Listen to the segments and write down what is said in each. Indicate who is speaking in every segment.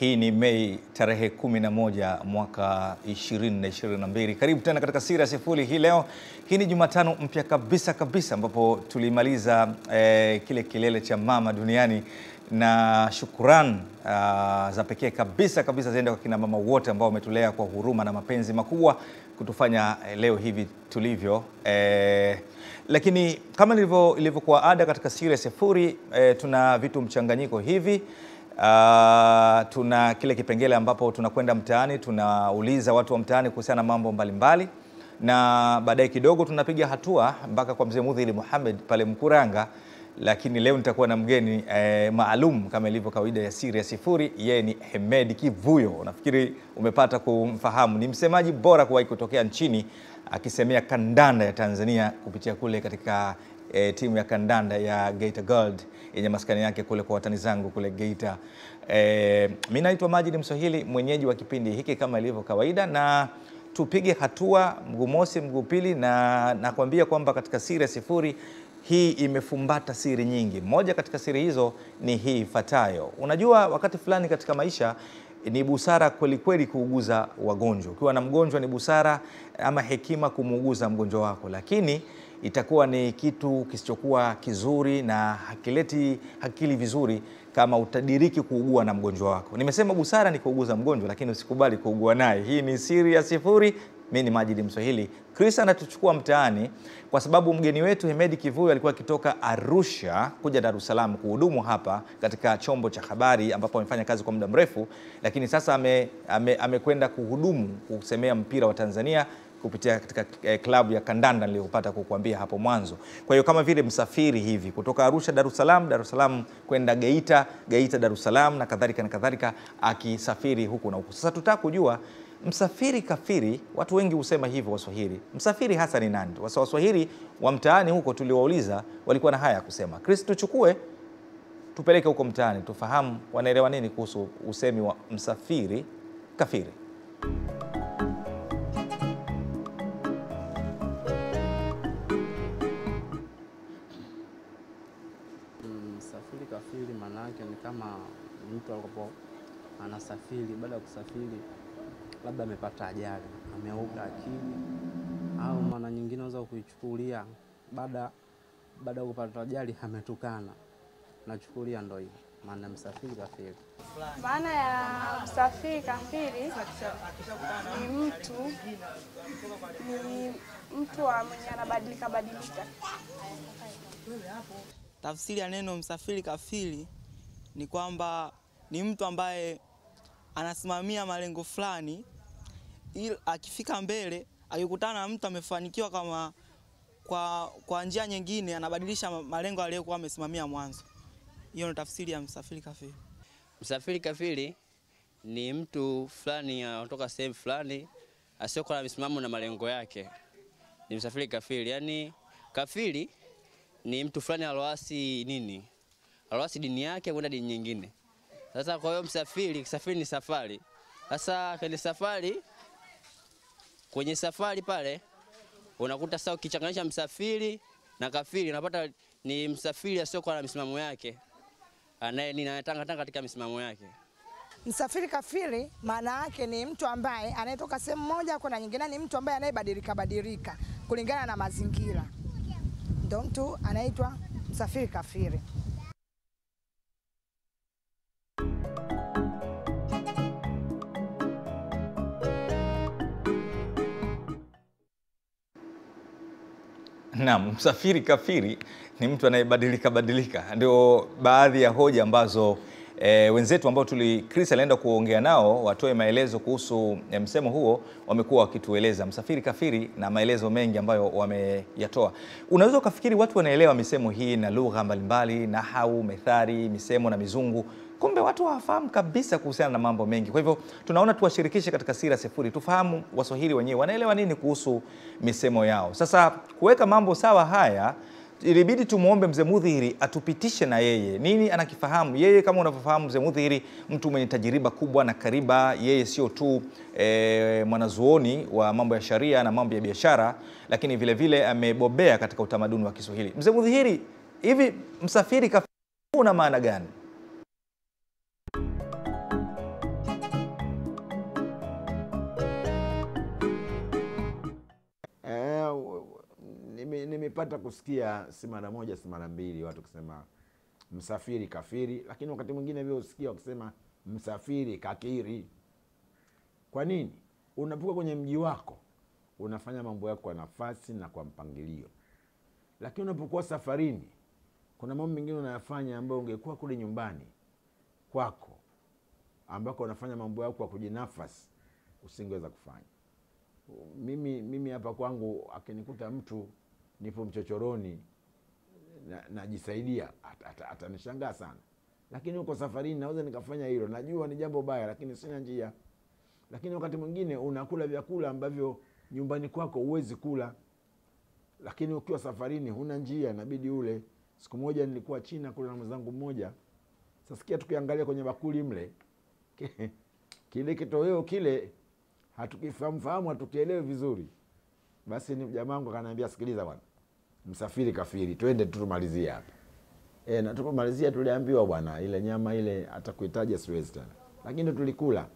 Speaker 1: hii ni Mei tarehe 11 mwaka 2022. Karibu tena katika Siri ya Sifuri hii leo. Hii ni Jumatano mpya kabisa kabisa ambapo tulimaliza eh, kile kilele cha mama duniani na shukuran uh, za pekee kabisa kabisa ziende kwa kina mama wote ambao wametulea kwa huruma na mapenzi makubwa kutufanya eh, leo hivi tulivyo eh, lakini kama ilivyo- ilivyokuwa ada katika Siri ya Sifuri eh, tuna vitu mchanganyiko hivi Ah, tuna kile kipengele ambapo tunakwenda mtaani tunauliza watu wa mtaani kuhusiana na mambo mbalimbali mbali na baadaye kidogo tunapiga hatua mpaka kwa mzee Mudhili Muhammad pale Mkuranga, lakini leo nitakuwa na mgeni eh, maalum kama ilivyo kawaida ya Siri ya Sifuri. Yeye ni Hemed Kivuyo, nafikiri umepata kumfahamu. Ni msemaji bora kuwahi kutokea nchini akisemea kandanda ya Tanzania kupitia kule katika e, timu ya kandanda ya Geita Gold yenye maskani yake kule kwa watani zangu kule Geita. E, mi naitwa Majid Mswahili, mwenyeji wa kipindi hiki kama ilivyo kawaida, na tupige hatua mguu mosi mguu pili, na nakwambia kwamba katika Siri ya Sifuri hii imefumbata siri nyingi. Moja katika siri hizo ni hii ifuatayo. Unajua, wakati fulani katika maisha ni busara kweli kweli kuuguza wagonjwa. Ukiwa na mgonjwa ni busara ama hekima kumuuguza mgonjwa wako, lakini itakuwa ni kitu kisichokuwa kizuri na hakileti akili vizuri kama utadiriki kuugua na mgonjwa wako. Nimesema busara ni kuuguza mgonjwa, lakini usikubali kuugua naye. Hii ni Siri ya Sifuri. Mi ni Majidi Mswahili. Chris anatuchukua mtaani kwa sababu mgeni wetu Hemedi Kivuyo alikuwa akitoka Arusha kuja Dar es Salaam kuhudumu hapa katika chombo cha habari ambapo amefanya kazi kwa muda mrefu, lakini sasa amekwenda ame- ame- kuhudumu kusemea mpira wa Tanzania kupitia katika eh, klabu ya kandanda niliyopata kukuambia hapo mwanzo. Kwa hiyo kama vile msafiri hivi kutoka Arusha Dar es Salaam, Dar es Salaam kwenda Geita, Geita Dar es Salaam na kadhalika na kadhalika, akisafiri huku na huku. Sasa tutaka kujua msafiri kafiri, watu wengi husema hivyo Waswahili. Msafiri hasa ni nani? Wasa Waswahili wa mtaani huko tuliwauliza, walikuwa na haya ya kusema. Chris, tuchukue tupeleke huko mtaani tufahamu wanaelewa nini kuhusu usemi wa msafiri kafiri.
Speaker 2: Yake ni kama mtu alipo anasafiri, baada ya kusafiri labda amepata ajali, ameuka akili, au maana nyingine unaweza kuichukulia baada baada ya kupata ajali ametukana, nachukulia ndo hiyo maana msafiri kafiri.
Speaker 3: Maana ya msafiri kafiri ni mtu ni mtu wa mwenye anabadilika badilika.
Speaker 4: Tafsiri ya neno msafiri kafiri ni kwamba ni mtu ambaye anasimamia malengo fulani, ili akifika mbele akikutana na mtu amefanikiwa kama kwa, kwa njia nyingine anabadilisha malengo aliyokuwa amesimamia mwanzo. Hiyo ni tafsiri ya msafiri kafiri.
Speaker 5: Msafiri kafiri ni mtu fulani anatoka sehemu fulani asiyokuwa na misimamo na malengo yake, ni msafiri kafiri. Yaani kafiri ni mtu fulani aloasi nini, aloasi dini yake kwenda dini nyingine. Sasa kwa hiyo msafiri, safiri ni safari. Sasa kwenye safari, kwenye safari pale unakuta sasa ukichanganisha msafiri na kafiri unapata ni msafiri asiyokuwa na misimamo yake anaye nini anatangatanga katika misimamo yake.
Speaker 6: Msafiri kafiri maana yake ni mtu ambaye anayetoka sehemu moja kwenda nyingine, ni mtu ambaye anayebadilika badilika kulingana na mazingira, ndo mtu anaitwa msafiri kafiri.
Speaker 1: Naam, msafiri kafiri ni mtu anayebadilika badilika. Ndio baadhi ya hoja ambazo e, wenzetu ambao tuli Chris alienda kuongea nao watoe maelezo kuhusu e, msemo huo, wamekuwa wakitueleza msafiri kafiri na maelezo mengi ambayo wameyatoa. Unaweza ukafikiri watu wanaelewa misemo hii na lugha mbalimbali, nahau, methali, misemo na mizungu kumbe watu hawafahamu kabisa kuhusiana na mambo mengi. Kwa hivyo tunaona tuwashirikishe katika Sira Sifuri, tufahamu Waswahili wenyewe wanaelewa nini kuhusu misemo yao. Sasa kuweka mambo sawa haya ilibidi tumwombe mzee Mudhiri atupitishe na yeye nini anakifahamu yeye. Kama unavyofahamu mzee Mudhiri, mtu mwenye tajiriba kubwa na kariba. Yeye sio tu e, mwanazuoni wa mambo ya sharia na mambo ya biashara, lakini vile vile amebobea katika utamaduni wa Kiswahili. Mzee Mudhiri, hivi msafiri kafiri una maana gani?
Speaker 7: Nime- nimepata kusikia si mara moja si mara mbili watu kusema msafiri kafiri, lakini wakati mwingine vio usikia wakisema msafiri kakiri. Kwa nini? Unapokuwa kwenye mji wako unafanya mambo yako kwa nafasi na kwa mpangilio, lakini unapokuwa safarini kuna mambo mengine unayafanya ambayo ungekuwa kule nyumbani kwako ambako unafanya mambo yako kwa kujinafasi usingeweza kufanya mimi hapa kwangu akinikuta mtu nipo mchochoroni najisaidia na- atanishangaa ata- sana. Lakini huko safarini naweza nikafanya hilo. Najua ni jambo baya lakini sina njia. Lakini wakati mwingine unakula vyakula ambavyo nyumbani kwako huwezi kula. Lakini ukiwa safarini huna njia inabidi ule. Siku moja nilikuwa china kule na mwenzangu mmoja. Sasikia tukiangalia kwenye bakuli mle. Kile kitoweo kile hatukifahamu hatukielewe vizuri basi ni jamaa wangu akaniambia sikiliza bwana msafiri kafiri twende tu tumalizie hapa. E, na tupomalizia tuliambiwa bwana ile nyama ile hata kuitaja siwezi tena. Lakini tulikula.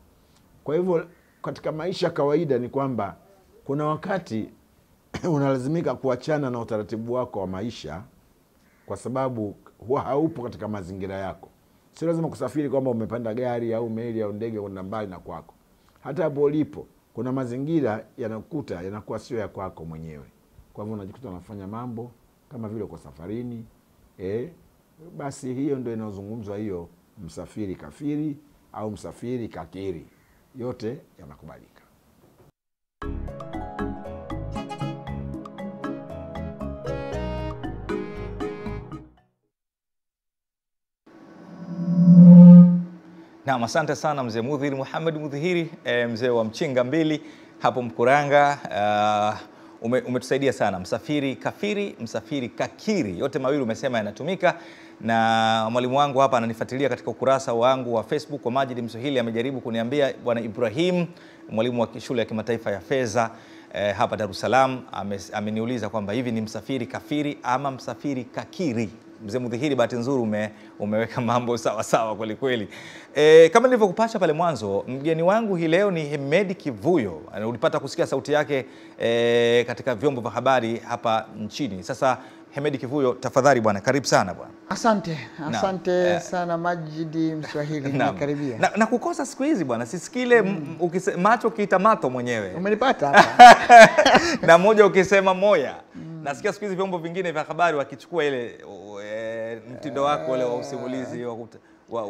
Speaker 7: Kwa hivyo katika maisha kawaida ni kwamba kuna wakati unalazimika kuachana na utaratibu wako wa maisha kwa sababu huwa haupo katika mazingira yako. Sio lazima kusafiri kwamba umepanda gari au meli au ndege kwenda mbali na kwako. Hata hapo ulipo kuna mazingira yanakuta yanakuwa sio ya kwako mwenyewe. Kwa hivyo unajikuta unafanya mambo kama vile uko safarini eh, basi hiyo ndo inayozungumzwa hiyo msafiri kafiri au msafiri kakiri. Yote yanakubalika
Speaker 1: Naam, asante sana mzee Mudhiri Muhammad Mudhihiri, e, mzee wa Mchinga mbili hapo Mkuranga. Uh, ume, umetusaidia sana. Msafiri kafiri, msafiri kakiri, yote mawili umesema yanatumika, na mwalimu wangu hapa ananifuatilia katika ukurasa wangu wa Facebook kwa Majid Mswahili, amejaribu kuniambia bwana Ibrahim, mwalimu wa shule ya kimataifa ya Feza eh, hapa Dar es Salaam, ameniuliza kwamba hivi ni msafiri kafiri ama msafiri kakiri. Mzee Mudhihiri, bahati nzuri ume, umeweka mambo sawa sawa kweli kweli. E, kama nilivyokupasha pale mwanzo, mgeni wangu hii leo ni Hemedi Kivuyo. Ulipata kusikia sauti yake e, katika vyombo vya habari hapa nchini. Sasa Hemedi Kivuyo, tafadhali bwana, karibu sana bwana.
Speaker 8: Asante, asante
Speaker 1: Eh,
Speaker 8: sana Majidi Mswahili,
Speaker 1: na,
Speaker 8: nimekaribia.
Speaker 1: Na, na kukosa siku hizi bwana, sisikile mm. ukise, macho ukiita mato mwenyewe
Speaker 8: Umenipata hapa?
Speaker 1: na moja ukisema moya. Nasikia siku hizi vyombo vingine vya habari wakichukua ile e, mtindo wako ule wa usimulizi wa,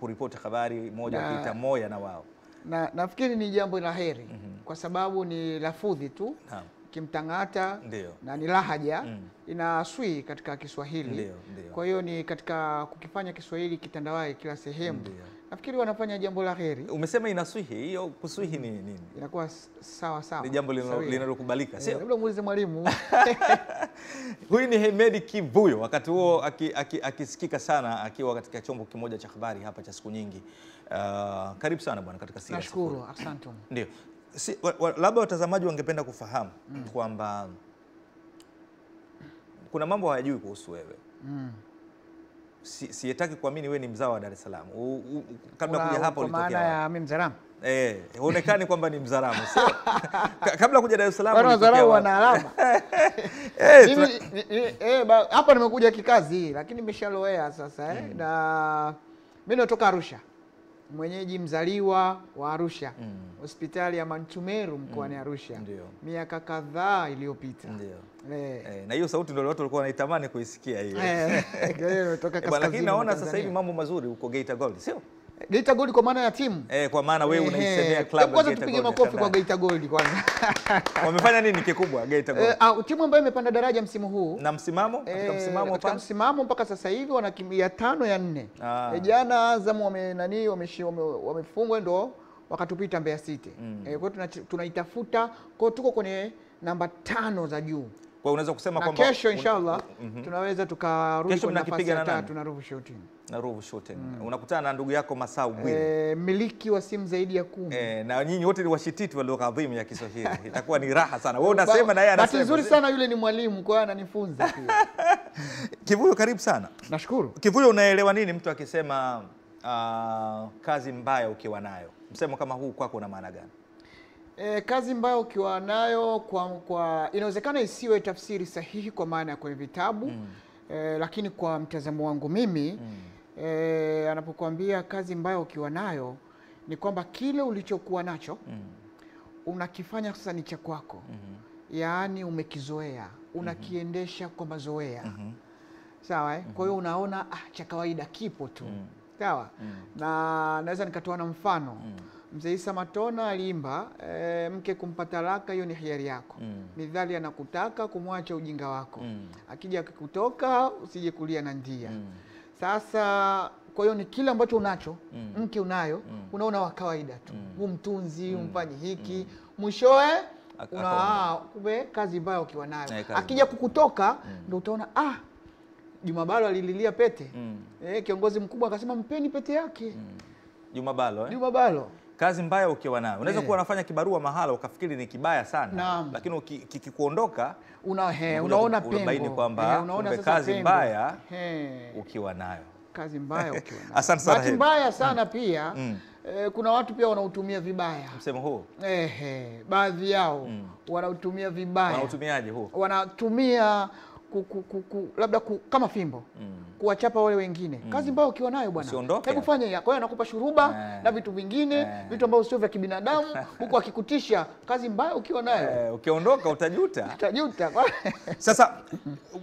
Speaker 1: kuripoti habari moja wakiita moya na wao.
Speaker 8: na nafikiri ni jambo la heri kwa sababu ni lafudhi tu
Speaker 1: ha.
Speaker 8: kimtangata
Speaker 1: Ndiyo.
Speaker 8: na ni lahaja
Speaker 1: Mm.
Speaker 8: inaswi katika Kiswahili.
Speaker 1: Ndiyo. Ndiyo.
Speaker 8: Kwa hiyo ni katika kukifanya Kiswahili kitandawai kila sehemu.
Speaker 1: Ndio.
Speaker 8: Nafikiri wanafanya jambo la heri,
Speaker 1: Umesema inaswihi, hiyo kuswihi ni nini?
Speaker 8: inakuwa sawa sawa,
Speaker 1: Ni jambo linalo- linalokubalika,
Speaker 8: Eh,
Speaker 1: sio?
Speaker 8: Labda muulize mwalimu.
Speaker 1: Huyu ni Hemedi Kivuyo, wakati huo aki- aki- akisikika sana akiwa katika chombo kimoja cha habari hapa cha siku nyingi. Uh, karibu sana bwana katika Sira
Speaker 8: Nashukuru, asante.
Speaker 1: Ndio, si, wa, wa, labda watazamaji wangependa kufahamu mm. kwamba kuna mambo hayajui kuhusu wewe.
Speaker 8: Mm.
Speaker 1: Si- Siyetaki kuamini wewe ni mzao wa Dar es Salaam. Kabla kuja hapa ulitokea
Speaker 8: maana ya mimi Mzaramo.
Speaker 1: Eh, huonekani kwamba ni Mzaramo, sio? Ka- Kabla kuja Dar es Salaam ulitokea
Speaker 8: Wazaramo
Speaker 1: wapi?
Speaker 8: wana alama.
Speaker 1: Eh,
Speaker 8: eh, hapa nimekuja kikazi lakini nimeshaloea sasa eh. na mi natoka Arusha, mwenyeji mzaliwa wa Arusha, hospitali ya Mantumeru mkoani Arusha,
Speaker 1: Ndiyo.
Speaker 8: miaka kadhaa iliyopita. Eh,
Speaker 1: Eh, na hiyo sauti ndio watu walikuwa wanaitamani kuisikia hiyo.
Speaker 8: eh, kwa
Speaker 1: Eh, Lakini naona sasa hivi mambo mazuri huko Geita Gold, sio?
Speaker 8: Geita Gold kwa maana ya timu
Speaker 1: Eh, kwa maana wewe unaisemea klabu ya
Speaker 8: kwanza tupige makofi kwa Geita Gold kwanza.
Speaker 1: Wamefanya nini kikubwa Geita Gold?
Speaker 8: Eh, timu ambayo imepanda daraja msimu huu
Speaker 1: na msimamo katika
Speaker 8: Eh,
Speaker 1: msimamo
Speaker 8: katika msimamo mpaka sasa hivi ya tano ya nne.
Speaker 1: Ah.
Speaker 8: E, jana Azam wame nani wameshi- wame- ndio ndo wakatupita Mbeya City.
Speaker 1: Mm.
Speaker 8: Eh, kwa hiyo tuna- tunaitafuta kwa tuko kwenye namba tano za juu.
Speaker 1: Kwa unaweza kusema kwamba
Speaker 8: kesho
Speaker 1: un-
Speaker 8: mm
Speaker 1: -hmm.
Speaker 8: tunaweza tukarudi
Speaker 1: Kesho
Speaker 8: nafasi
Speaker 1: mnakipiga
Speaker 8: ya
Speaker 1: na
Speaker 8: tatu na Ruvu Shooting.
Speaker 1: na Ruvu Shooting. mm. Unakutana na ndugu yako Masau Bwire.
Speaker 8: Eh, miliki wa simu zaidi ya kumi.
Speaker 1: Eh, na nyinyi wote ni washititi wa lugha adhimu ya Kiswahili. Itakuwa ni raha sana. Wewe unasema na yeye anasema.
Speaker 8: nzuri sana yule ni mwalimu kwa ananifunza pia.
Speaker 1: Kivuyo, karibu sana.
Speaker 8: Nashukuru.
Speaker 1: Kivuyo, unaelewa nini mtu akisema uh, kazi mbaya ukiwa nayo? Msemo kama huu kwako una maana gani?
Speaker 8: E, kazi mbayo ukiwa nayo kwa, kwa inawezekana isiwe tafsiri sahihi kwa maana ya kwenye vitabu mm. e, lakini kwa mtazamo wangu mimi mm. e, anapokuambia kazi mbayo ukiwa nayo ni kwamba kile ulichokuwa nacho mm. unakifanya sasa ni cha kwako mm -hmm. yaani umekizoea unakiendesha kwa mazoea mm -hmm. sawa eh? mm -hmm. kwa hiyo unaona ah, cha kawaida kipo tu mm. Sawa mm. na naweza nikatoa na mfano mm. Mzee Isa Matona aliimba e, mke kumpa talaka, hiyo ni hiari yako
Speaker 1: Mm.
Speaker 8: midhali anakutaka kumwacha ujinga wako
Speaker 1: Mm.
Speaker 8: akija kukutoka usije kulia na ndia
Speaker 1: Mm.
Speaker 8: sasa kwa hiyo ni kile ambacho unacho
Speaker 1: Mm.
Speaker 8: mke unayo
Speaker 1: Mm.
Speaker 8: unaona wa kawaida tu
Speaker 1: Mm.
Speaker 8: umtunzi mtunzi
Speaker 1: Mm.
Speaker 8: umfanyi hiki mwishowe
Speaker 1: mm.
Speaker 8: una
Speaker 1: akaona.
Speaker 8: ah, kumbe kazi mbaya ukiwa nayo
Speaker 1: Eh,
Speaker 8: akija kukutoka
Speaker 1: Mm.
Speaker 8: ndo utaona ah Juma Balo alililia pete
Speaker 1: Mm.
Speaker 8: eh, kiongozi mkubwa akasema mpeni pete yake
Speaker 1: Juma Balo eh?
Speaker 8: Juma Balo
Speaker 1: Kazi mbaya ukiwa nayo. Unaweza
Speaker 8: Eh.
Speaker 1: kuwa unafanya kibarua mahala ukafikiri ni kibaya sana.
Speaker 8: Naam.
Speaker 1: Lakini kikikuondoka
Speaker 8: una, he, unaona pengo
Speaker 1: kwamba
Speaker 8: Eh, unaona sasa
Speaker 1: kazi
Speaker 8: pengo.
Speaker 1: mbaya
Speaker 8: He.
Speaker 1: ukiwa nayo.
Speaker 8: kazi mbaya ukiwa nayo.
Speaker 1: Asante sana,
Speaker 8: Bahati mbaya sana mm. pia
Speaker 1: Mm.
Speaker 8: eh, kuna watu pia wanautumia vibaya
Speaker 1: Msemo huu
Speaker 8: Ehe, baadhi yao
Speaker 1: Mm.
Speaker 8: wanautumia vibaya
Speaker 1: wanautumiaje huu?
Speaker 8: wanatumia ku, ku, ku, ku, labda ku, kama fimbo
Speaker 1: Mm.
Speaker 8: kuwachapa wale wengine mm. kazi mbaya ukiwa nayo bwana hebu fanya ya kwa hiyo anakupa shuruba
Speaker 1: Eh.
Speaker 8: na vitu vingine
Speaker 1: Eh.
Speaker 8: vitu ambavyo sio vya kibinadamu huku akikutisha kazi mbaya ukiwa nayo
Speaker 1: Eh, ukiondoka utajuta.
Speaker 8: utajuta
Speaker 1: Sasa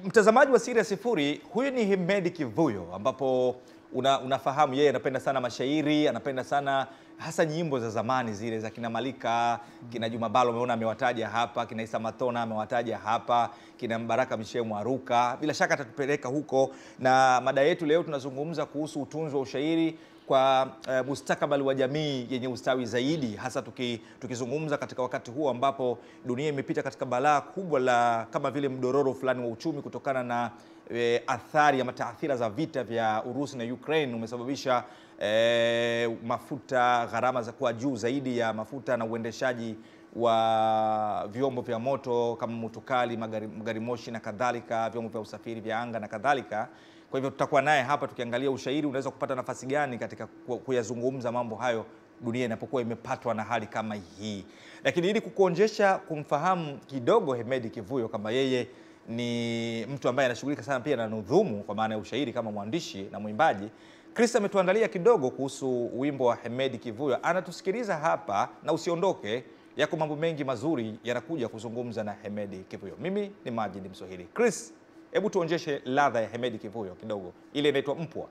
Speaker 1: mtazamaji wa Siri ya Sifuri, huyu ni Hemedi Kivuyo, ambapo una, unafahamu yeye anapenda sana mashairi, anapenda sana hasa nyimbo za zamani zile za kina Malika, kina Juma Balo umeona amewataja hapa, kina Isa Matona amewataja hapa, kina Mbaraka Mshemu Aruka. Bila shaka atatupeleka huko, na mada yetu leo tunazungumza kuhusu utunzi wa ushairi kwa uh, mustakabali wa jamii yenye ustawi zaidi, hasa tuki, tukizungumza katika wakati huu ambapo dunia imepita katika balaa kubwa la kama vile mdororo fulani wa uchumi kutokana na e, athari ama taathira za vita vya Urusi na Ukraine umesababisha e, mafuta gharama za kuwa juu zaidi ya mafuta na uendeshaji wa vyombo vya moto kama motokali, magari, magari moshi na kadhalika, vyombo vya usafiri vya anga na kadhalika. Kwa hivyo tutakuwa naye hapa tukiangalia ushairi unaweza kupata nafasi gani katika kuyazungumza mambo hayo dunia inapokuwa imepatwa na hali kama hii. Lakini ili kukuonjesha kumfahamu kidogo Hemedi Kivuyo kama yeye ni mtu ambaye anashughulika sana pia na nudhumu kwa maana ya ushairi kama mwandishi na mwimbaji, Chris ametuandalia kidogo kuhusu wimbo wa Hemedi Kivuyo. Anatusikiliza hapa na usiondoke, yako mambo mengi mazuri yanakuja kuzungumza na Hemedi Kivuyo. Mimi ni Majid Mswahili. Chris, hebu tuonjeshe ladha ya Hemedi Kivuyo kidogo, ile inaitwa Mpwa.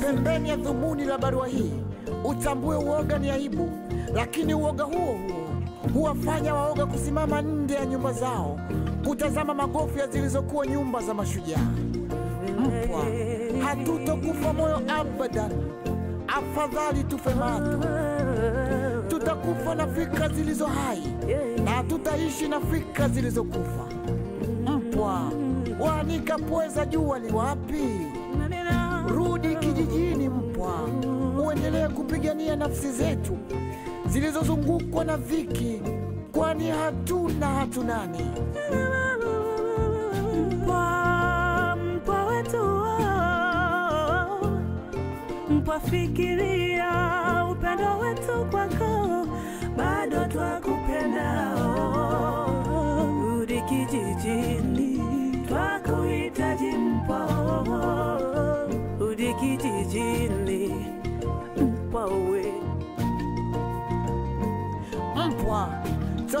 Speaker 9: Pembeni ya dhumuni la barua hii utambue uoga ni aibu, lakini uoga huo huo huwafanya waoga kusimama nje ya nyumba zao kutazama magofu ya zilizokuwa nyumba za mashujaa. Mpwa, hatutokufa moyo abadan, afadhali tufe mato. Tutakufa na fikra zilizo hai na hatutaishi na fikra zilizokufa. Mpwa, waanika pweza jua ni wapi? Rudi kijijini mpwa, uendelee kupigania nafsi zetu zilizozungukwa na viki kwani hatuna hatunani.
Speaker 10: Mpwa, mpwa wetu, mpwa fikiria upendo wetu kwako, bado twakupenda. Rudi kijijini,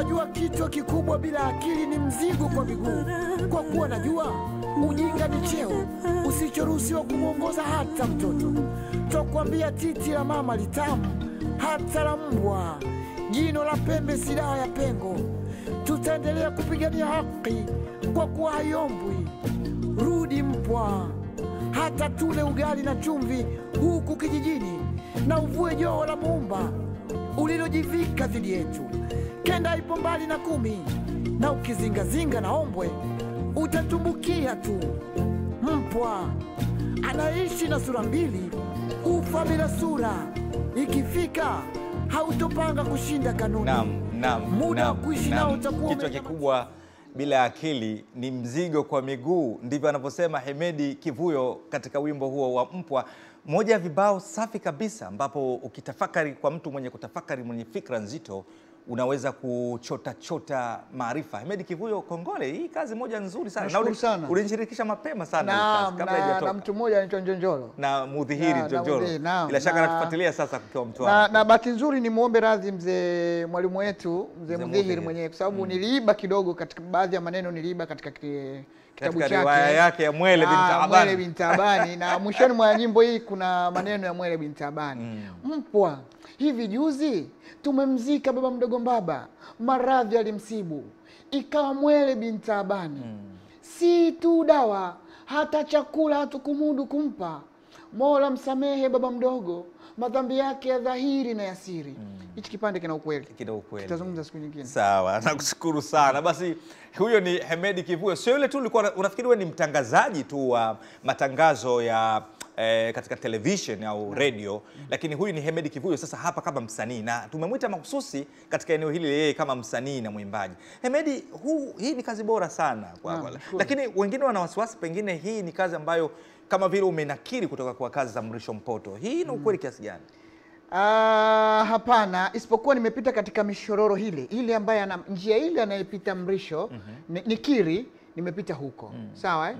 Speaker 10: we
Speaker 9: kichwa kikubwa bila akili ni mzigo kwa miguu, kwa kuwa najua ujinga ni cheo usichoruhusiwa kumwongoza hata mtoto. Tokwambia titi la mama litamu hata la mbwa, jino la pembe si dawa ya pengo. Tutaendelea kupigania haki kwa kuwa haiombwi. Rudi mpwa, hata tule ugali na chumvi huku kijijini, na uvue joho la muumba ulilojivika dhidi yetu. Kenda ipo mbali na kumi, na ukizingazinga na ombwe utatumbukia tu. Mpwa anaishi na sura mbili, ufa bila sura. Ikifika hautopanga kushinda kanuni.
Speaker 1: Naam, naam,
Speaker 9: Muda wa kuishi nao utakuwa
Speaker 1: Kichwa kikubwa bila akili ni mzigo kwa miguu, ndivyo anavyosema Hemedi Kivuyo katika wimbo huo wa Mpwa, moja ya vibao safi kabisa, ambapo ukitafakari kwa mtu mwenye kutafakari, mwenye fikra nzito, unaweza kuchota chota maarifa. Hemedi Kivuyo, kongole, hii kazi moja nzuri sana,
Speaker 8: Nashukuru sana.
Speaker 1: ulinishirikisha mapema sana
Speaker 8: na,
Speaker 1: kabla
Speaker 8: na, na mtu mmoja anaitwa Njonjolo
Speaker 1: na mudhihiri
Speaker 8: Na- na naam.
Speaker 1: bila shaka
Speaker 8: Na-
Speaker 1: anatufuatilia sasa kukiwa
Speaker 8: mtu
Speaker 1: Mtwara.
Speaker 8: na bahati nzuri ni muombe radhi mzee mwalimu wetu mzee Mudhihiri mwenyewe kwa sababu mm. niliiba kidogo katika baadhi ya maneno niliiba katika kile kitabu
Speaker 1: Katika
Speaker 8: chake
Speaker 1: riwaya yake ya Mwele bin
Speaker 8: Ah,
Speaker 1: Taabani.
Speaker 8: Mwele bin Taabani na mwishoni mwa nyimbo hii kuna maneno ya Mwele bin Taabani mpwa hivi juzi tumemzika baba mdogo mbaba maradhi alimsibu ikawa Mwele bin Taabani si tu dawa hata chakula hatukumudu kumpa. Mola msamehe baba mdogo madhambi yake ya dhahiri na ya siri. hichi kipande kina ukweli
Speaker 1: Kina ukweli.
Speaker 8: tutazungumza siku nyingine
Speaker 1: Sawa, nakushukuru sana. Basi huyo ni Hemedi Kivuyo. Sio yule tu ulikuwa unafikiri wewe ni mtangazaji tu wa matangazo ya eh, katika television au radio, mm. lakini huyu ni Hemedi Kivuyo sasa hapa kama msanii, na tumemwita mahususi katika eneo hili yeye kama msanii na mwimbaji. Hemedi, huu, hii ni kazi bora sana kwa,
Speaker 8: na,
Speaker 1: kwa, lakini wengine wana wasiwasi, pengine hii ni kazi ambayo kama vile umenakiri kutoka kwa kazi za Mrisho Mpoto. Hii ina ukweli kiasi gani?
Speaker 8: Ah, hapana, isipokuwa nimepita katika mishororo hile ile ambaye ana njia ile anayepita Mrisho mm ni, nikiri nimepita huko mm. sawa eh?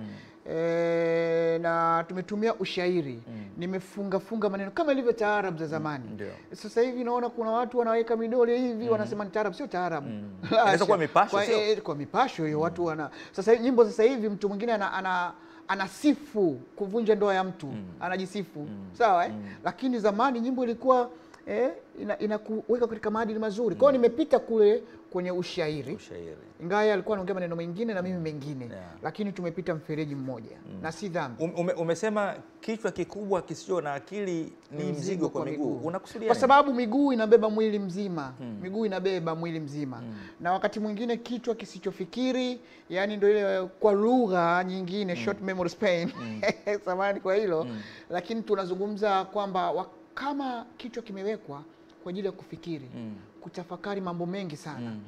Speaker 8: E, na tumetumia ushairi nimefunga funga maneno kama ilivyo taarab za zamani
Speaker 1: Ndio.
Speaker 8: sasa hivi naona kuna watu wanaweka midole hivi mm. wanasema ni taarab sio taarab
Speaker 1: Inaweza kuwa mipasho,
Speaker 8: kwa,
Speaker 1: sio?
Speaker 8: eh, kwa mipasho hiyo watu wana sasa nyimbo sasa hivi mtu mwingine ana, ana anasifu kuvunja ndoa ya mtu mm. anajisifu mm. sawa eh? mm. lakini zamani nyimbo ilikuwa eh, inakuweka ina- katika maadili mazuri. Kwa hiyo nimepita kule kwenye ushairi.
Speaker 1: Ushairi.
Speaker 8: ingawa alikuwa anaongea maneno mengine na mimi mengine.
Speaker 1: Yeah.
Speaker 8: lakini tumepita mfereji mmoja. Mm. na si dhambi.
Speaker 1: Um- Ume, umesema kichwa kikubwa kisicho na akili ni mzigo mzigo kwa miguu. Unakusudia
Speaker 8: kwa sababu miguu inabeba mwili mzima. Miguu inabeba mwili mzima. Na wakati mwingine kichwa kisichofikiri yani ndio ile kwa lugha nyingine short memory span. Samani kwa hilo. Lakini tunazungumza kwamba wa- kama kichwa kimewekwa kwa ajili ya kufikiri mm. kutafakari mambo mengi sana mm.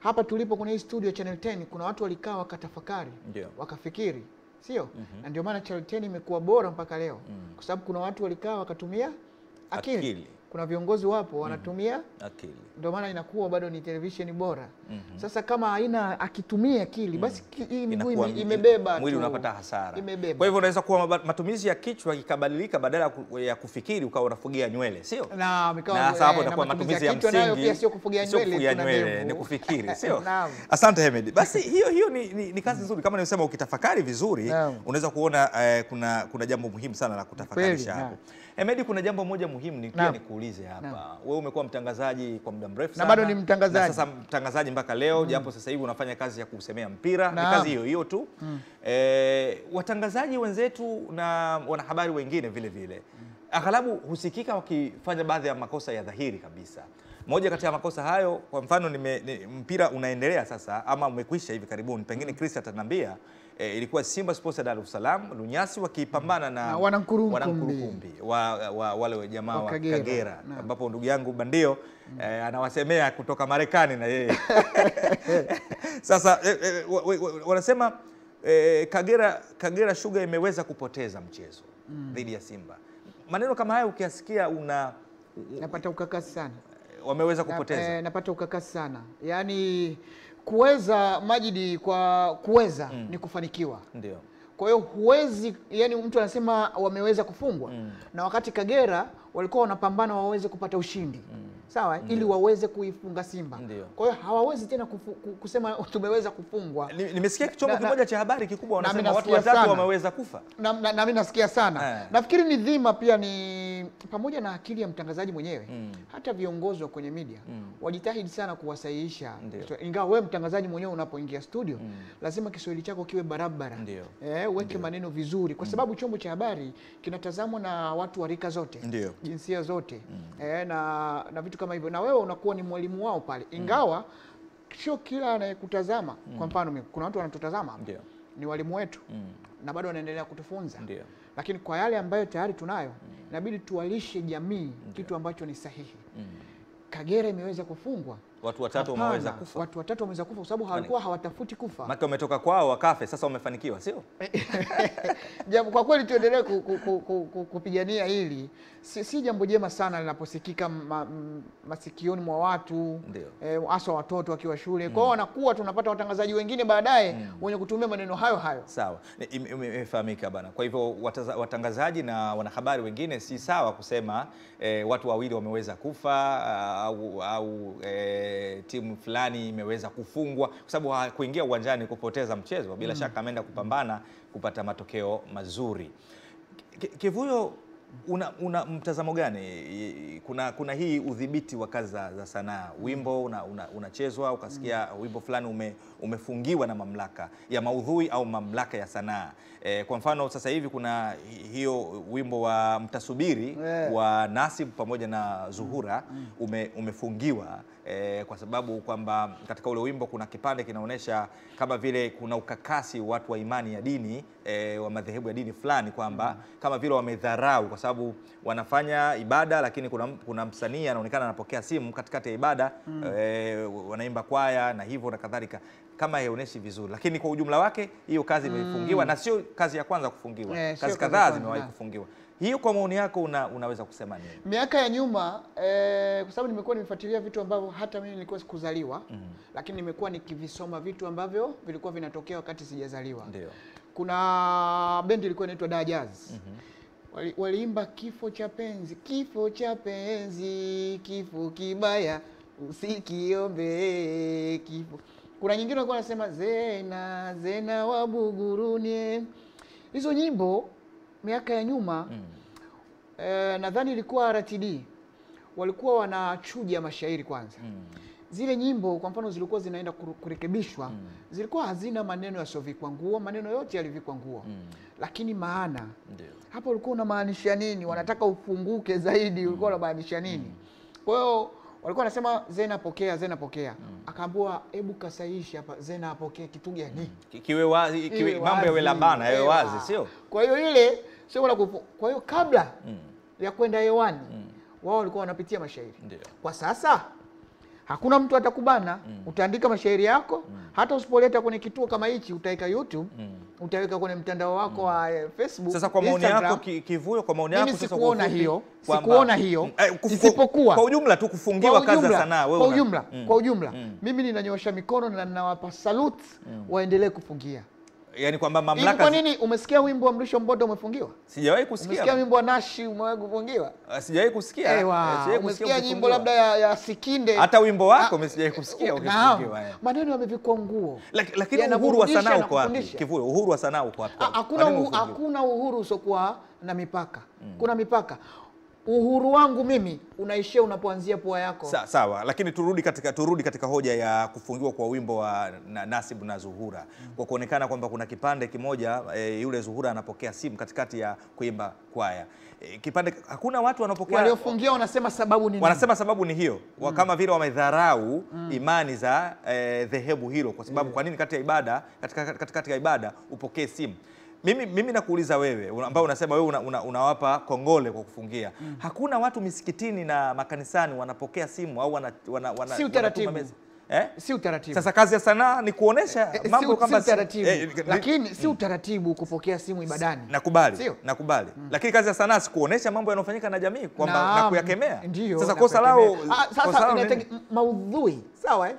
Speaker 8: hapa tulipo kwenye hii studio Channel 10 kuna watu walikaa wakatafakari
Speaker 1: yeah.
Speaker 8: wakafikiri sio mm -hmm. na ndio maana Channel 10 imekuwa bora mpaka leo mm. kwa sababu kuna watu walikaa wakatumia akili,
Speaker 1: Akili.
Speaker 8: Kuna viongozi wapo wanatumia
Speaker 1: Akili.
Speaker 8: ndio maana inakuwa bado ni televisheni bora sasa kama haina akitumia akili basi ki- hii miguu imebeba tu, mwili
Speaker 1: unapata hasara.
Speaker 8: imebeba
Speaker 1: Kwa hivyo unaweza kuwa matumizi ya kichwa ikabadilika, badala ya kufikiri ukawa unafugia nywele, sio?
Speaker 8: na mikao
Speaker 1: Na sasa hapo
Speaker 8: eh,
Speaker 1: itakuwa
Speaker 8: matumizi
Speaker 1: ya
Speaker 8: kichwa nayo
Speaker 1: msingi
Speaker 8: pia sio kufugia nywele,
Speaker 1: ni kufikiri, sio? Asante Hemedi. Basi hiyo hiyo ni, ni, ni kazi nzuri kama nimesema, ukitafakari vizuri unaweza kuona eh, kuna kuna jambo muhimu sana la kutafakarisha hapo.
Speaker 8: Naam.
Speaker 1: Hemedi, kuna jambo moja muhimu ni pia nikuulize hapa. Wewe umekuwa mtangazaji kwa muda mrefu sana.
Speaker 8: Na bado ni mtangazaji.
Speaker 1: Na sasa mtangazaji mpaka leo japo sasa hivi unafanya kazi ya kusemea mpira, ni kazi hiyo hiyo tu. Eh, watangazaji wenzetu na wanahabari wengine vile vile aghalabu husikika wakifanya baadhi ya makosa ya dhahiri kabisa. Moja kati ya makosa hayo, kwa mfano nime, ni, mpira unaendelea sasa ama umekwisha hivi karibuni, pengine Chris ataniambia eh, ilikuwa Simba Sports ya Dar es Salaam Lunyasi wakipambana na,
Speaker 8: Na Wanankurukumbi.
Speaker 1: Wa, wa, wale jamaa
Speaker 8: Wa Kagera.
Speaker 1: Kagera, ambapo ndugu yangu Bandio mm. eh, anawasemea kutoka Marekani na yeye sasa eh, eh, wa- wa- wa- wanasema eh, Kagera, Kagera Sugar imeweza kupoteza mchezo dhidi ya Simba. Maneno kama haya ukiyasikia una
Speaker 8: napata ukakasi sana
Speaker 1: wameweza kupoteza
Speaker 8: napata ukakasi sana yaani kuweza Majidi kwa kuweza mm. ni kufanikiwa.
Speaker 1: Ndio.
Speaker 8: Kwa hiyo huwezi yani mtu anasema wameweza kufungwa. Mm. na wakati Kagera walikuwa wanapambana waweze kupata ushindi sawa, Ndiyo. ili waweze kuifunga Simba. Kwa hiyo hawawezi tena kufu, kusema tumeweza kufungwa.
Speaker 1: Nimesikia chombo
Speaker 8: Na- na-
Speaker 1: kimoja cha habari kikubwa
Speaker 8: nami
Speaker 1: wanasema watu watatu
Speaker 8: sana.
Speaker 1: wameweza kufa.
Speaker 8: na, na, na mimi nasikia sana
Speaker 1: Eh.
Speaker 8: nafikiri ni dhima pia ni pamoja na akili ya mtangazaji mwenyewe
Speaker 1: Mm.
Speaker 8: hata viongozi wa kwenye media
Speaker 1: Mm.
Speaker 8: wajitahidi sana kuwasahihisha ingawa wewe mtangazaji mwenyewe unapoingia studio mm. lazima Kiswahili chako kiwe barabara eh, uweke maneno vizuri kwa sababu chombo cha habari kinatazamwa na watu wa rika zote
Speaker 1: Ndiyo.
Speaker 8: jinsia zote mm. eh, na, na vitu kama hivyo. Na wewe unakuwa ni mwalimu wao pale. Ingawa sio kila anayekutazama kwa mfano mimi, kuna watu wanatutazama
Speaker 1: Ndio.
Speaker 8: ni walimu wetu.
Speaker 1: Mm.
Speaker 8: na bado wanaendelea kutufunza.
Speaker 1: Ndio.
Speaker 8: lakini kwa yale ambayo tayari tunayo inabidi tuwalishe jamii kitu ambacho ni sahihi. Kagera imeweza kufungwa
Speaker 1: Watu watatu wameweza kufa.
Speaker 8: watu watatu wameweza kufa kwa sababu hawakuwa hawatafuti kufa
Speaker 1: maana wametoka kwao wakafe, sasa wamefanikiwa, sio?
Speaker 8: jambo kwa kweli tuendelee ku, ku, ku, ku, ku, kupigania hili si, si jambo jema sana linaposikika ma, m- masikioni mwa watu
Speaker 1: Ndio.
Speaker 8: eh, hasa watoto wakiwa shule kwa hiyo wanakuwa tunapata watangazaji wengine baadaye mm. wenye kutumia maneno hayo hayo
Speaker 1: Sawa, imefahamika bana. Kwa hivyo watangazaji na wanahabari wengine si sawa kusema eh, watu wawili wameweza kufa au, au eh, timu fulani imeweza kufungwa, kwa sababu ha- kuingia uwanjani kupoteza mchezo, bila mm. shaka ameenda kupambana kupata matokeo mazuri. Kivuyo, una, una mtazamo gani? Kuna, kuna hii udhibiti wa kazi za, za sanaa. Wimbo unachezwa una, una ukasikia mm. wimbo fulani ume, umefungiwa na mamlaka ya maudhui au mamlaka ya sanaa. E, kwa mfano sasa hivi kuna hiyo wimbo wa Mtasubiri
Speaker 8: yeah.
Speaker 1: wa Nasib pamoja na Zuhura ume, umefungiwa e, kwa sababu kwamba katika ule wimbo kuna kipande kinaonyesha kama vile kuna ukakasi watu wa imani ya dini e, wa madhehebu ya dini fulani kwamba mm -hmm. kama vile wamedharau kwa sababu wanafanya ibada, lakini kuna, kuna msanii anaonekana anapokea simu katikati ya ibada mm -hmm. e, wanaimba kwaya na hivyo na kadhalika, kama haionyeshi vizuri, lakini kwa ujumla wake hiyo kazi imefungiwa mm. na sio kazi ya kwanza kufungiwa,
Speaker 8: Yeah,
Speaker 1: kazi kadhaa zimewahi kufungiwa. Hiyo kwa maoni yako una, unaweza kusema nini?
Speaker 8: miaka ya nyuma eh, kwa sababu nimekuwa nimefuatilia vitu ambavyo hata mimi nilikuwa sikuzaliwa mm -hmm. lakini nimekuwa nikivisoma vitu ambavyo vilikuwa vinatokea wakati sijazaliwa
Speaker 1: Ndio.
Speaker 8: kuna bendi ilikuwa inaitwa Da Jazz mm -hmm. Wali- waliimba kifo cha penzi, kifo cha penzi, kifo kibaya, usikiombe kifo. Kuna nyingine walikuwa wanasema Zena, Zena wa Buguruni. Hizo nyimbo miaka ya nyuma mm. eh, nadhani ilikuwa RTD walikuwa wanachuja mashairi kwanza mm. zile nyimbo kwa mfano zilikuwa zinaenda kurekebishwa mm. zilikuwa hazina maneno yasiovikwa nguo maneno yote yalivikwa nguo mm. lakini maana
Speaker 1: Ndiyo.
Speaker 8: hapo ulikuwa unamaanisha nini wanataka ufunguke zaidi mm. ulikuwa unamaanisha nini mm. kwa hiyo walikuwa wanasema zena pokea zena pokea mm. akaambiwa hebu kasaishi hapa zena apokee kitu gani
Speaker 1: mm. Kiwe wazi, kiwe,
Speaker 8: Iwe
Speaker 1: mambo yawe labana, yawe wazi, sio?
Speaker 8: kwa hiyo ile sio wala kupo. kwa hiyo kabla mm. ya kwenda hewani wao walikuwa wanapitia mashairi
Speaker 1: Ndiyo.
Speaker 8: kwa sasa hakuna mtu atakubana mm. utaandika mashairi yako mm. hata usipoleta kwenye kituo kama hichi utaweka youtube mm. utaweka kwenye mtandao wako wa eh, facebook
Speaker 1: Sasa kwa maoni yako Kivuyo, kwa maoni yako sasa
Speaker 8: sikuona hiyo, sikuona hiyo,
Speaker 1: Mm, eh,
Speaker 8: isipokuwa-
Speaker 1: kwa ujumla tu kufungiwa
Speaker 8: kwa
Speaker 1: kazi za sanaa wewe
Speaker 8: kwa ujumla,
Speaker 1: Mm.
Speaker 8: kwa ujumla
Speaker 1: Mm.
Speaker 8: mimi ninanyosha mikono na ninawapa salute waendelee kufungia
Speaker 1: Yaani kwamba mamlaka
Speaker 8: kwa nini umesikia wimbo wa Mrisho Mbodo umefungiwa?
Speaker 1: sijawahi kusikia.
Speaker 8: Umesikia wimbo wa Nashi umefungiwa?
Speaker 1: Ah, Sijawahi kusikia. Eh,
Speaker 8: Ewa,
Speaker 1: sijawahi
Speaker 8: umesikia nyimbo labda ya, ya Sikinde
Speaker 1: hata wimbo wako
Speaker 8: umesijawahi
Speaker 1: mimi sijawahi kusikia ukifungiwa. eh.
Speaker 8: maneno yamevikwa nguo.
Speaker 1: Lakini uhuru wa sanaa uko wapi? Kivuyo, uhuru wa sanaa uko wapi?
Speaker 8: Ah, Hakuna, hakuna uhuru usiokuwa na mipaka. Kuna mipaka. Uhuru wangu mimi unaishia unapoanzia pua yako.
Speaker 1: Sa, sawa, lakini turudi katika turudi katika hoja ya kufungiwa kwa wimbo wa na, Nasib na Zuhura kwa kuonekana kwamba kuna kipande kimoja e, yule Zuhura anapokea simu katikati ya kuimba kwaya e, kipande hakuna watu wanapokea
Speaker 8: Waliofungia wanasema sababu ni
Speaker 1: wanasema sababu ni hiyo wa kama vile wamedharau mm. imani za e, dhehebu hilo, kwa sababu yeah. kwa nini kati ya ibada katika katikati ya ibada upokee simu? Mimi, mimi nakuuliza wewe ambao unasema wewe una, una, unawapa kongole kwa kufungia. mm. Hakuna watu misikitini na makanisani wanapokea simu au wana, wana, wana,
Speaker 8: Si utaratibu.
Speaker 1: Eh?
Speaker 8: si utaratibu.
Speaker 1: Sasa kazi ya sanaa ni kuonesha
Speaker 8: Eh,
Speaker 1: mambo
Speaker 8: si,
Speaker 1: kama
Speaker 8: si utaratibu.
Speaker 1: eh, ni-
Speaker 8: Lakini si utaratibu kupokea simu ibadani.
Speaker 1: nakubali
Speaker 8: Sio?
Speaker 1: nakubali lakini kazi ya sanaa si kuonesha mambo yanayofanyika na jamii kwamba na
Speaker 8: na
Speaker 1: kuyakemea
Speaker 8: Ndio.
Speaker 1: sasa kosa lao
Speaker 8: Ah, sasa maudhui sawa eh?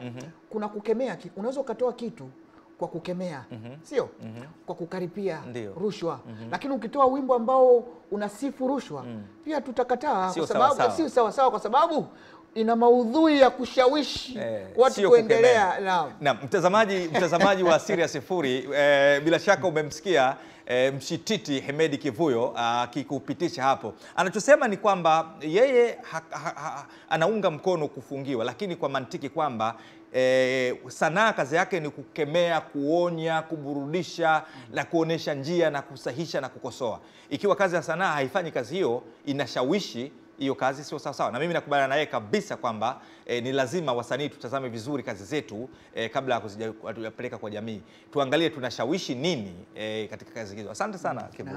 Speaker 8: Kuna kukemea unaweza ukatoa kitu kwa kukemea mm -hmm. sio mm -hmm. kwa kukaripia
Speaker 1: Ndiyo.
Speaker 8: rushwa mm -hmm. lakini ukitoa wimbo ambao unasifu rushwa mm. pia tutakataa
Speaker 1: Sio
Speaker 8: kwa sababu
Speaker 1: sawa sawa.
Speaker 8: kwa sababu ina maudhui ya kushawishi
Speaker 1: Eh,
Speaker 8: watu kuendelea. Naam.
Speaker 1: Na mtazamaji, mtazamaji wa Siri Sifuri eh, bila shaka umemsikia eh, mshititi Hemedi Kivuyo akikupitisha hapo. Anachosema ni kwamba yeye ha, ha, ha, anaunga mkono kufungiwa, lakini kwa mantiki kwamba eh, sanaa kazi yake ni kukemea, kuonya, kuburudisha na kuonesha njia na kusahisha na kukosoa. Ikiwa kazi ya sanaa haifanyi kazi hiyo, inashawishi hiyo kazi sio sawasawa, na mimi nakubaliana naye kabisa kwamba e, ni lazima wasanii tutazame vizuri kazi zetu e, kabla ya kuzipeleka kwa jamii, tuangalie tunashawishi nini e, katika kazi hizo. Asante sana Kibu.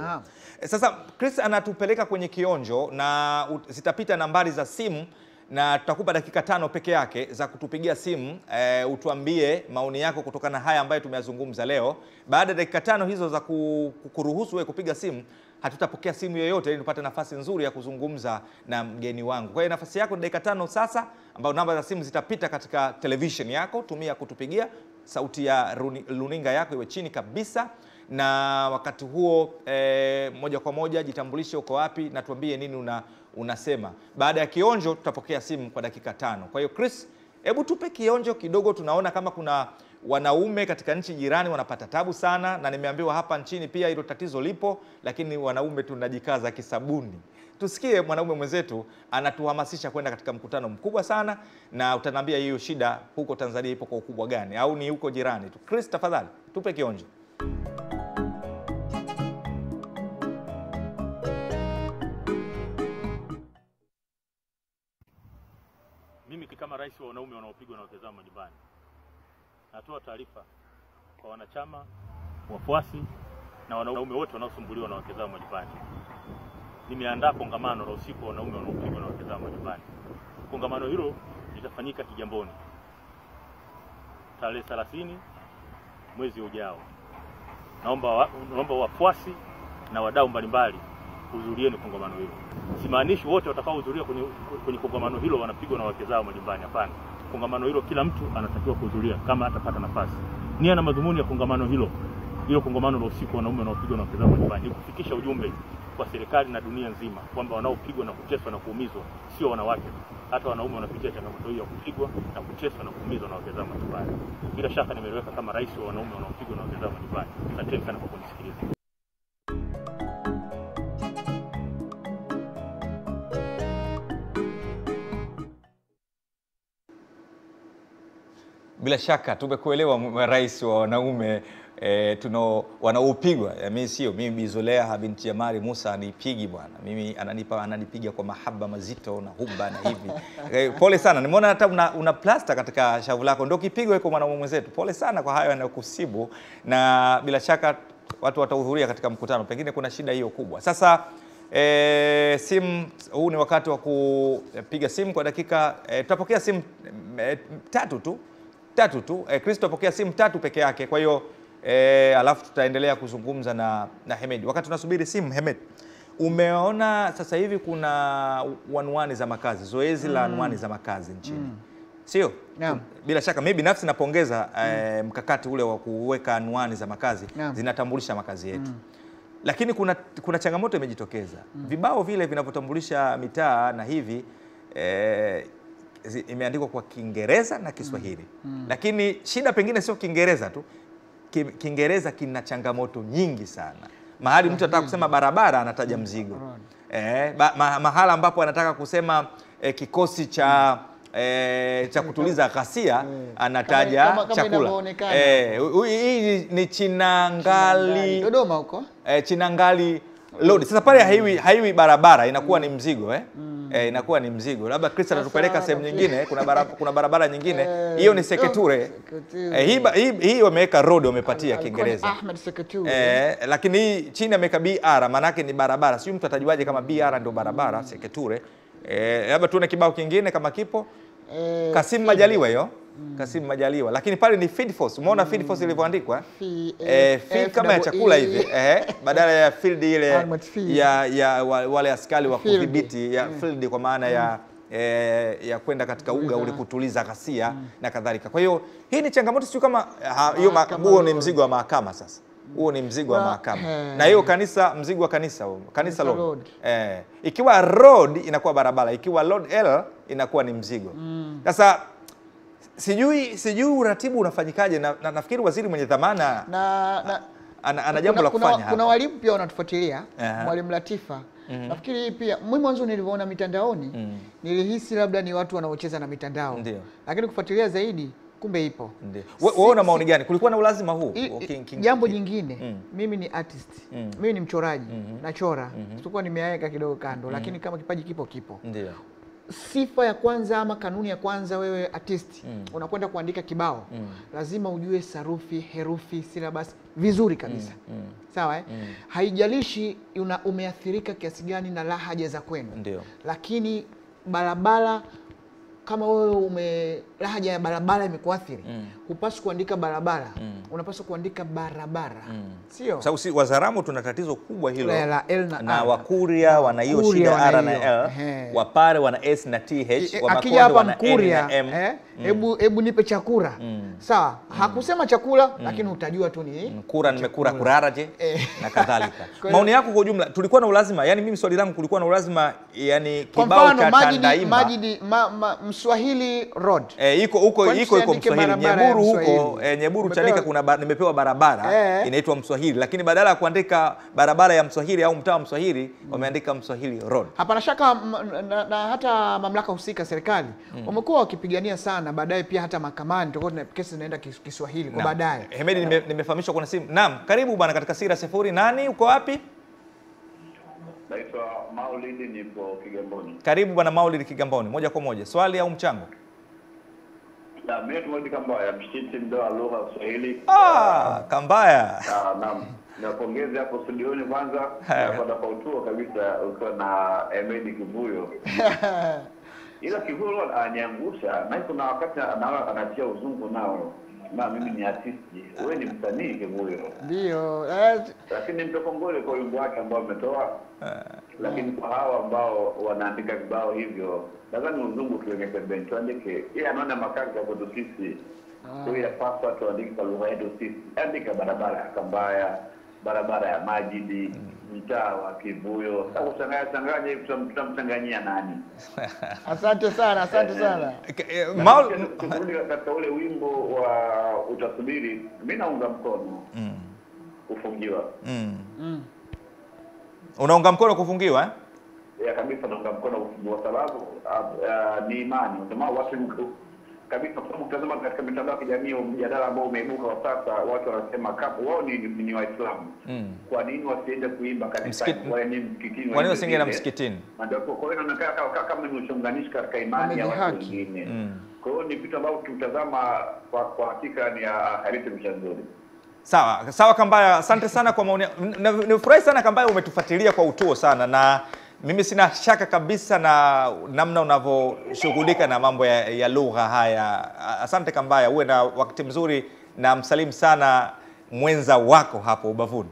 Speaker 1: Eh, Sasa Chris anatupeleka kwenye kionjo na zitapita nambari za simu na tutakupa dakika tano peke yake za kutupigia simu e, utuambie maoni yako kutokana na haya ambayo tumeyazungumza leo. Baada ya dakika tano hizo za ku- kuruhusu wewe kupiga simu, hatutapokea simu yoyote ili tupate nafasi nzuri ya kuzungumza na mgeni wangu. Kwa hiyo nafasi yako ni dakika tano sasa, ambayo namba za simu zitapita katika television yako. Tumia kutupigia, sauti ya runi- runinga yako iwe chini kabisa na wakati huo e, moja kwa moja jitambulishe uko wapi na tuambie nini una, unasema. Baada ya kionjo tutapokea simu kwa dakika tano. Kwa hiyo Chris, hebu tupe kionjo kidogo. Tunaona kama kuna wanaume katika nchi jirani wanapata tabu sana, na nimeambiwa hapa nchini pia hilo tatizo lipo, lakini wanaume tunajikaza kisabuni. Tusikie mwanaume mwenzetu anatuhamasisha kwenda katika mkutano mkubwa sana, na utaniambia hiyo shida huko Tanzania ipo kwa ukubwa gani, au ni huko jirani tu. Chris, tafadhali tupe kionjo.
Speaker 11: Mimi rais wa wanaume wanaopigwa na wake zao majumbani, natoa taarifa kwa wanachama, wafuasi na wanaume wote wanaosumbuliwa na wake zao majumbani. Nimeandaa kongamano la usiku wa wanaume wanaopigwa na wake zao majumbani. Kongamano hilo litafanyika Kigamboni tarehe 30 mwezi ujao. Naomba wa, naomba wafuasi na wadau mbalimbali hudhurieni kongamano hilo. Simaanishi wote watakaohudhuria kwenye, kwenye kongamano hilo wanapigwa na wake zao majumbani. Hapana, kongamano hilo kila mtu anatakiwa kuhudhuria kama atapata nafasi. Nia na madhumuni ya kongamano hilo hilo kongamano la usiku wa wanaume wanaopigwa na wake zao majumbani ni kufikisha ujumbe kwa serikali na dunia nzima kwamba wanaopigwa na kuteswa na kuumizwa sio wanawake hata wanaume wanapitia changamoto hiyo ya kupigwa na kuteswa na kuumizwa na wake zao majumbani. Bila shaka nimeeleweka kama rais wa wanaume wanaopigwa na wake zao majumbani. Asanteni sana kwa kunisikiliza.
Speaker 1: Bila shaka tumekuelewa rais wa wanaume e, tuna wanaopigwa. Eh, Mimi sio mimi, Bizolea binti Jamari Musa anipigi bwana, mimi ananipa ananipiga kwa mahaba mazito na huba na hivi e, pole sana. Nimeona hata una, una plasta katika shavu lako, ndio kipigo iko mwanaume mwenzetu. Pole sana kwa hayo yanayokusibu, na bila shaka watu watahudhuria katika mkutano, pengine kuna shida hiyo kubwa. Sasa E, simu huu ni wakati wa kupiga simu kwa dakika e, tutapokea simu e, tatu tu tatu tu e, Chris tutapokea simu tatu peke yake. Kwa hiyo e, alafu tutaendelea kuzungumza na, na Hemed. Wakati tunasubiri simu, Hemed, umeona sasa hivi kuna anwani za makazi, zoezi mm. la
Speaker 8: Mm.
Speaker 1: anwani za makazi nchini mm. sio?
Speaker 8: Naam.
Speaker 1: Bila shaka mimi binafsi napongeza eh, mkakati ule wa kuweka anwani za makazi
Speaker 8: yeah.
Speaker 1: zinatambulisha makazi yetu mm. lakini kuna, kuna changamoto imejitokeza mm. vibao vile vinavyotambulisha mitaa na hivi eh, zi- imeandikwa kwa Kiingereza na Kiswahili.
Speaker 8: Mm.
Speaker 1: lakini shida pengine sio Kiingereza tu Ki- Kiingereza kina changamoto nyingi sana. Mahali mtu anataka kusema barabara anataja mzigo. Eh, ba, ma, mahala ambapo anataka kusema eh, kikosi cha mm. E, cha kutuliza ghasia anataja
Speaker 8: Kama- kama
Speaker 1: chakula. eh, hii ni- ni Chinangali.
Speaker 8: Dodoma huko.
Speaker 1: E, Chinangali Lodi. Sasa pale haiwi, haiwi barabara inakuwa mm. ni mzigo eh? Eh, inakuwa ni mzigo. Labda Chris atatupeleka sehemu nyingine, kuna barabara, kuna barabara nyingine hiyo ni Seketure. Eh, hii, hii, hii wameweka road wamepatia Kiingereza. Eh, lakini hii chini ameweka BR maanake ni barabara. Sio mtu atajuaje kama BR ndio barabara Seketure. Eh, labda tuone kibao kingine kama kipo.
Speaker 8: Eh,
Speaker 1: Kasim Majaliwa hiyo. Kasim Majaliwa. Lakini pale ni Feed Force. Umeona Feed Force ilivyoandikwa? Eh,
Speaker 8: feed
Speaker 1: kama ya chakula
Speaker 8: E.
Speaker 1: hivi eh, badala ya field ile ya, ya wale askari wa kudhibiti ya field kwa maana ya eh, ya kwenda katika uga ule kutuliza ghasia mm. na kadhalika. Kwa hiyo hii ni changamoto, sio kama hiyo huo ni mzigo wa mahakama sasa huo ni mzigo wa mahakama
Speaker 8: hey.
Speaker 1: na hiyo kanisa mzigo wa kanisa huo, kanisa road.
Speaker 8: road.
Speaker 1: Eh, ikiwa road inakuwa barabara ikiwa road L inakuwa ni mzigo sasa mm. sijui sijui uratibu unafanyikaje na, na nafikiri waziri mwenye dhamana
Speaker 8: na, na
Speaker 1: ana, ana jambo la kufanya
Speaker 8: kuna, kuna walimu pia wanatufuatilia mwalimu Latifa
Speaker 1: Mm -hmm.
Speaker 8: nafikiri hii pia mimi mwanzo nilivyoona mitandaoni
Speaker 1: Mm. -hmm.
Speaker 8: nilihisi labda ni watu wanaocheza na mitandao
Speaker 1: Ndiyo.
Speaker 8: lakini kufuatilia zaidi kumbe ipo
Speaker 1: una maoni gani? Kulikuwa na ulazima huu?
Speaker 8: Jambo jingine
Speaker 1: Mm.
Speaker 8: mimi ni artist
Speaker 1: Mm.
Speaker 8: mimi ni mchoraji
Speaker 1: Mhm.
Speaker 8: nachora
Speaker 1: mm
Speaker 8: -hmm. sikuwa nimeweka kidogo kando lakini kama kipaji kipo kipo
Speaker 1: Ndio.
Speaker 8: sifa ya kwanza ama kanuni ya kwanza wewe artist
Speaker 1: Mm.
Speaker 8: unakwenda kuandika kibao
Speaker 1: Mm.
Speaker 8: lazima ujue sarufi herufi silabasi vizuri kabisa
Speaker 1: Mm.
Speaker 8: sawa eh?
Speaker 1: Mm.
Speaker 8: haijalishi una umeathirika kiasi gani na lahaja za kwenu
Speaker 1: Ndio.
Speaker 8: lakini barabara kama wewe ume lahaja ya barabara imekuathiri
Speaker 1: Mm.
Speaker 8: Hupaswi kuandika barabara
Speaker 1: Mm.
Speaker 8: unapaswa kuandika barabara
Speaker 1: Mm.
Speaker 8: sio
Speaker 1: Kwa sababu si Wazaramu tuna tatizo kubwa hilo
Speaker 8: La- L na
Speaker 1: na. Wakuria wana hiyo shida R na. L. Wapare wana S na TH, e,
Speaker 8: akija hapa Mkuria
Speaker 1: na M.
Speaker 8: eh,
Speaker 1: Mm.
Speaker 8: hebu hebu nipe chakula
Speaker 1: Mm.
Speaker 8: sawa hakusema chakula mm. lakini utajua tu ni
Speaker 1: kura nimekura kurara je
Speaker 8: Eh.
Speaker 1: na kadhalika maoni yako kwa ujumla tulikuwa na ulazima yani mimi swali langu kulikuwa na ulazima yani kibao cha
Speaker 8: Majidi,
Speaker 1: Tandaimba
Speaker 8: Majidi ma, ma, Mswahili Road
Speaker 1: Eh, iko huko iko iko Mswahili
Speaker 8: ya
Speaker 1: Nyeburu huko eh, Nyeburu
Speaker 8: Mbepewa...
Speaker 1: Chanika kuna ba, nimepewa barabara
Speaker 8: Eh.
Speaker 1: inaitwa Mswahili lakini badala ya kuandika barabara ya Mswahili au mtaa wa Mswahili mm, wameandika Mswahili Road.
Speaker 8: Hapana shaka na, na, na hata mamlaka husika serikali mm, wamekuwa wakipigania sana baadaye pia hata mahakamani tutakuwa tuna kesi zinaenda kis- Kiswahili kwa baadaye.
Speaker 1: Hemedi nime- nimefahamishwa kuna simu. Naam karibu bwana katika sira sifuri nani uko wapi?
Speaker 12: Naitwa Maulidi, nipo Kigamboni.
Speaker 1: karibu bwana Maulid Kigamboni moja kwa moja. Swali au mchango
Speaker 12: Maulidi Kambaya, mshiti mdau wa lugha ya Kiswahili.
Speaker 1: ah kambaya.
Speaker 12: Ah, Naam, Napongeze hapo studioni kwanza, napata kwa utuo kabisa ukiwa na Emedi Kivuyo, ila Kivuyo ananiangusha. Na kuna wakati anatia uzungu nao. Na mimi ni artisti, wewe ni msanii Kivuyo,
Speaker 8: ndio.
Speaker 12: Lakini mtokongole kwa wimbo wake ambao ametoa lakini kwa hawa ambao wanaandika vibao hivyo nadhani uzungu tuweke pembeni tuandike. Yeye anaona makazi ya kwetu sisi. Kwa hiyo yapaswa tuandike kwa lugha yetu sisi. Andika barabara ya kambaya barabara ya majidi mtaa wa kivuyo sasa kuchanganya changanya hivi tutamchanganyia nani?
Speaker 8: Asante sana asante sana.
Speaker 12: Kurudi katika ule wimbo wa utasubiri mi naunga mkono
Speaker 1: mm.
Speaker 12: kufungiwa.
Speaker 1: Mm. Unaunga mkono kufungiwa eh?
Speaker 12: ya kabisa naunga mkono kufungiwa kwa sababu ah, ah, ni imani Unasema watu kabisa kwa sababu ukitazama katika mitandao ya kijamii mjadala ambao umeibuka kwa sasa watu wanasema kapu wao ni, ni, waislamu
Speaker 1: Mm.
Speaker 12: kwa nini wasiende kuimba kanisani
Speaker 1: Wale
Speaker 12: ni msikitini
Speaker 1: Kwa nini
Speaker 12: wasiende
Speaker 1: wasiingie na msikitini?
Speaker 12: Ndio kwa hiyo inaonekana kama- ni uchonganishi katika imani ya watu wengine
Speaker 1: Mm.
Speaker 12: kwa hiyo ni vitu ambavyo tutazama kwa kwa hakika ni ah, heritage nzuri
Speaker 1: Sawa sawa, Kambaya, asante sana kwa maoni. Nimefurahi sana Kambaya, umetufuatilia kwa utuo sana, na mimi sina shaka kabisa na namna unavyoshughulika na mambo ya, ya lugha haya. Asante Kambaya, uwe na wakati mzuri na msalimu sana mwenza wako hapo ubavuni.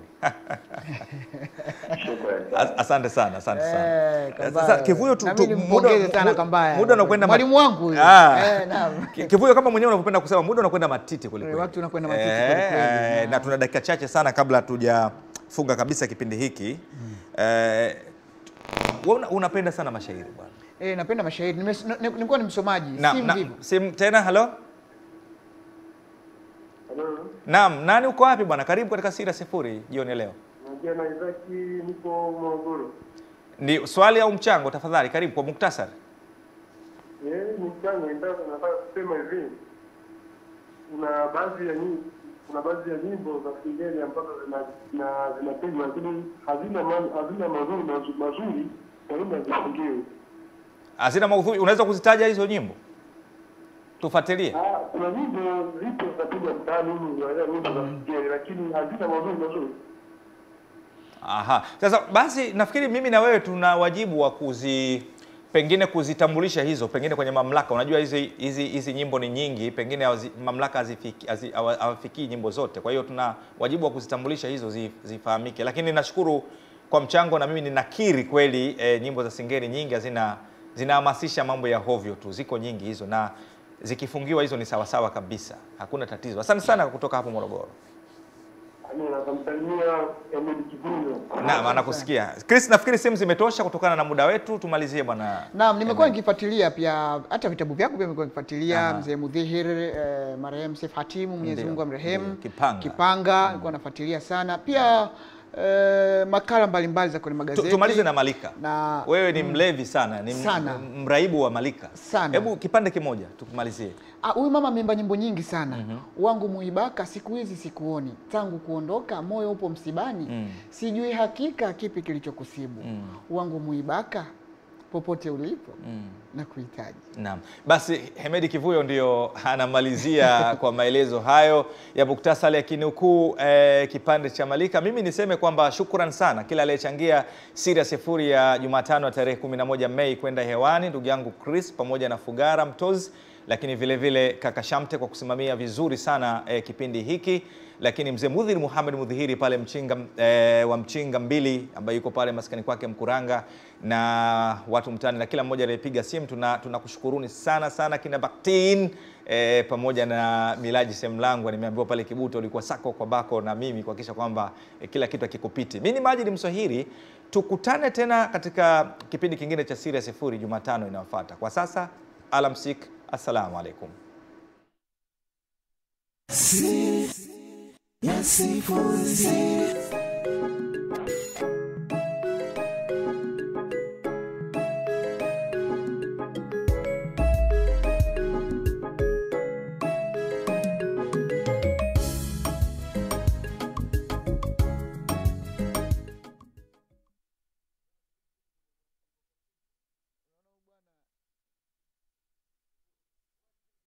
Speaker 1: As- Asante sana, asante sana.
Speaker 8: Eh,
Speaker 1: Sasa Kivuyo tu, tu
Speaker 8: muda, sana
Speaker 1: muda-
Speaker 8: Kambaya.
Speaker 1: muda unakwenda
Speaker 8: Mwalimu wangu huyo.
Speaker 1: Ah.
Speaker 8: Eh, naam.
Speaker 1: Kivuyo kama mwenyewe unavyopenda kusema muda unakwenda matiti kweli
Speaker 8: Eh,
Speaker 1: kweli.
Speaker 8: watu unakwenda matiti
Speaker 1: Eh,
Speaker 8: kweli kweli.
Speaker 1: eh, na tuna dakika chache sana kabla hatujafunga kabisa kipindi hiki. Eh, wewe una- unapenda sana mashairi bwana.
Speaker 8: Eh, napenda mashairi Nimekuwa nilikuwa ni msomaji si mvivu
Speaker 1: sim tena halo? Naam, nani uko wapi bwana? Karibu katika Sira Sifuri jioni leo.
Speaker 13: Najiona na Isaki, niko Morogoro.
Speaker 1: Ni swali au mchango tafadhali, karibu kwa muktasari.
Speaker 13: Eh, mchango ndio nataka kusema hivi. Kuna baadhi ya nyimbo kuna baadhi ya nyimbo za kigeni ambazo zina na zinapigwa lakini hazina hazina mazuri mazu- mazuri kwa nini hazifungiwi?
Speaker 1: Hazina maudhui, unaweza kuzitaja hizo nyimbo? Tufuatilie.
Speaker 13: Ah, kuna nyimbo zipo mtaani humu lakini hazina mazuri mazuri.
Speaker 1: Aha. Sasa basi nafikiri mimi na wewe tuna wajibu wa kuzi pengine kuzitambulisha hizo pengine kwenye mamlaka. Unajua hizi hizi hizi nyimbo ni nyingi, pengine hawazi- mamlaka hazifiki hazi- hawafikii nyimbo zote. Kwa hiyo tuna wajibu wa kuzitambulisha hizo zi- zifahamike. Lakini nashukuru kwa mchango na mimi ninakiri kweli e, nyimbo za Singeli nyingi hazina zinahamasisha mambo ya hovyo tu. Ziko nyingi hizo na zikifungiwa hizo ni sawasawa kabisa. Hakuna tatizo. Asante sana kwa kutoka hapo Morogoro. Naam, anakusikia. Chris, nafikiri sehemu zimetosha kutokana na muda wetu, tumalizie bwana.
Speaker 8: Naam, nimekuwa nikifuatilia pia hata vitabu vyako pia nimekuwa nikifuatilia mzee Mudhihir eh, marehemu Seif Hatimu Mwenyezi Mungu amrehemu.
Speaker 1: Kipanga.
Speaker 8: Kipanga nilikuwa nafuatilia sana. Pia eh, makala mbalimbali za kwenye magazeti.
Speaker 1: Tumalize na Malika.
Speaker 8: Na
Speaker 1: Wewe ni
Speaker 8: mm,
Speaker 1: mlevi sana, ni
Speaker 8: Sana.
Speaker 1: mraibu wa Malika.
Speaker 8: Sana.
Speaker 1: Hebu kipande kimoja tukumalizie.
Speaker 8: Ah, huyu mama ameimba nyimbo nyingi sana. mm -hmm. Wangu muibaka siku hizi sikuoni, tangu kuondoka moyo upo msibani,
Speaker 1: Mm.
Speaker 8: sijui hakika kipi kilichokusibu.
Speaker 1: Mm.
Speaker 8: Wangu muibaka popote ulipo
Speaker 1: Mm.
Speaker 8: na kuhitaji.
Speaker 1: Naam. Basi Hemedi Kivuyo ndio anamalizia kwa maelezo hayo ya muktasari akinukuu eh, kipande cha Malika. Mimi niseme kwamba shukran sana kila aliyechangia Siri ya Sifuri ya Jumatano ya tarehe 11 Mei kwenda hewani, ndugu yangu Chris pamoja na Fugara Mtozi, lakini vile vile kaka Shamte kwa kusimamia vizuri sana e, kipindi hiki lakini mzee Mudhiri Muhammad Mudhihiri pale Mchinga e, wa Mchinga mbili ambaye yuko pale maskani kwake Mkuranga na watu mtani na kila mmoja aliyepiga simu tuna tunakushukuruni sana sana kina Baktin e, pamoja na Milaji Semlangwa nimeambiwa pale Kibuto ulikuwa sako kwa bako na mimi kuhakikisha kwamba e, kila kitu akikupiti. Mimi ni Majid Mswahili, tukutane tena katika kipindi kingine cha Siri ya Sifuri Jumatano inayofuata. Kwa sasa alamsik, assalamu alaikum.
Speaker 14: Siri ya sifuri.